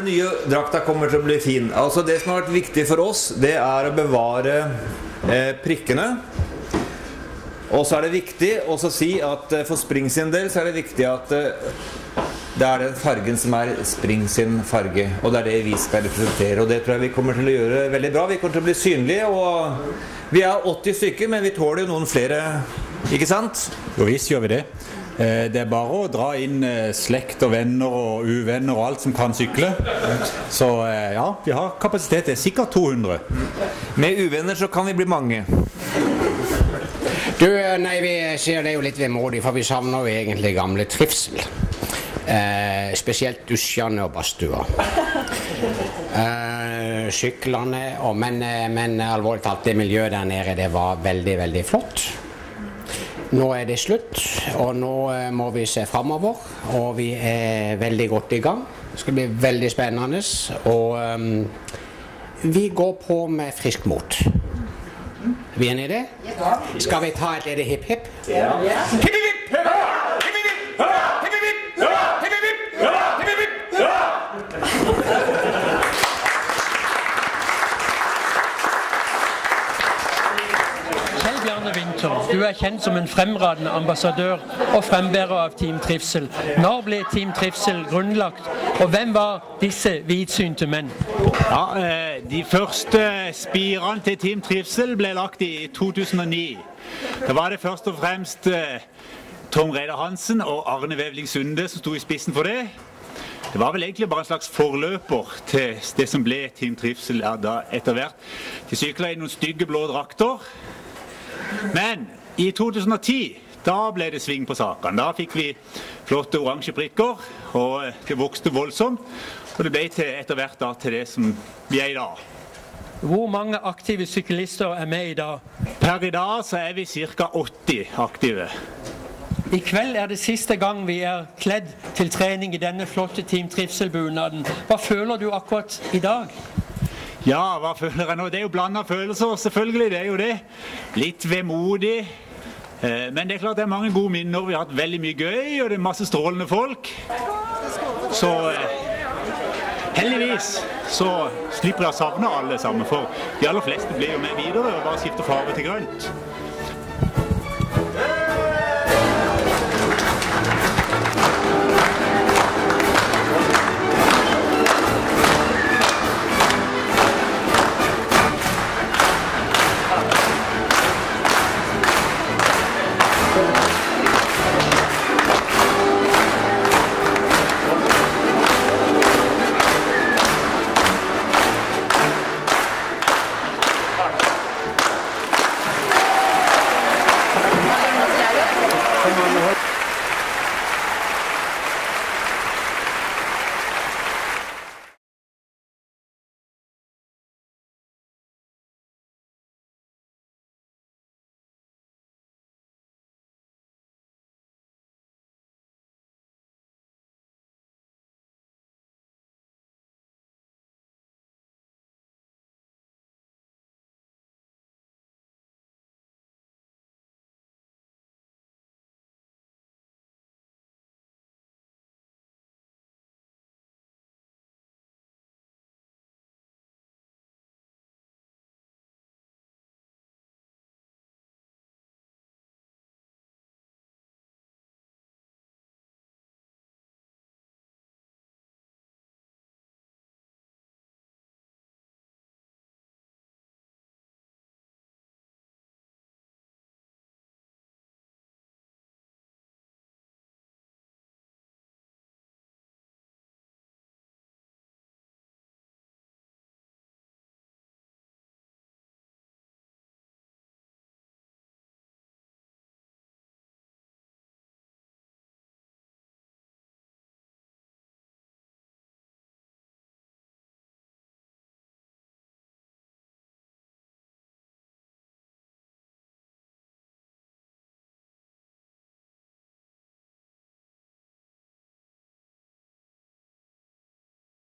Den nye drakta kommer til å bli fin. Altså Det som har vært viktig for oss, det er å bevare eh, prikkene. Og så er det viktig å si at eh, for Spring sin del så er det viktig at eh, det er den fargen som er Spring sin farge. Og det er det vi skal representere. Og det tror jeg vi kommer til å gjøre veldig bra. Vi kommer til å bli synlige. Og vi er 80 stykker, men vi tåler jo noen flere, ikke sant? Jo visst gjør vi det. Eh, Det er bare å dra inn eh, slekt og venner og uvenner og alt som kan sykle. Så eh, ja, vi har kapasitet til sikkert 200. Med uvenner så kan vi bli mange. Du, nei, vi ser det jo litt vemodig, for vi savner jo egentlig gamle trivsel. Eh, spesielt dusjene og badstua. Eh, syklene og men, men alvorlig talt, det miljøet der nede, det var veldig, veldig flott. Nå er det slutt, og nå eh, må vi se framover. Og vi er veldig godt i gang. Det skal bli veldig spennende. Og um, vi går på med friskt mot. Er vi enige i det? Skal vi ta et lite hipp-hipp? Ja. Hipp, hipp, hipp! Hurra! Hipp, hipp, hipp! Hurra! Hipp, hipp, hipp! Hurra! Hipp, hipp, hipp! Hurra! Bjarne Winther, du er kjent som en fremradende ambassadør og frembærer av Team Trivsel. Når ble Team Trivsel grunnlagt, og hvem var disse vidsynte menn? Ja, eh, De første spirene til Team Trivsel ble lagt i 2009. Da var det først og fremst eh, Tom Reidar Hansen og Arne Vevling Sunde som sto i spissen for det. Det var vel egentlig bare en slags forløper til det som ble Team Trivsel etter hvert. De sykla i noen stygge blå drakter. Men i 2010 da ble det sving på sakene. Da fikk vi flotte oransje prikker, og det vokste voldsomt. Og det ble til etter hvert da, til det som vi er i dag. Hvor mange aktive syklister er med i dag? Per i dag så er vi ca. 80 aktive. I kveld er det siste gang vi er kledd til trening i denne flotte Team Trivsel-bunaden. Hva føler du akkurat i dag? Ja, hva føler jeg nå? Det er jo blanda følelser, selvfølgelig. Det er jo det. Litt vemodig. Eh, Men det er klart det er mange gode minner. Vi har hatt veldig mye gøy, og det er masse strålende folk. Så eh, heldigvis så slipper jeg å savne alle sammen, for de aller fleste blir jo med videre og bare skifter farge til grønt.